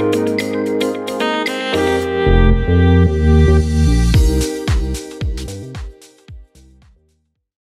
Bye.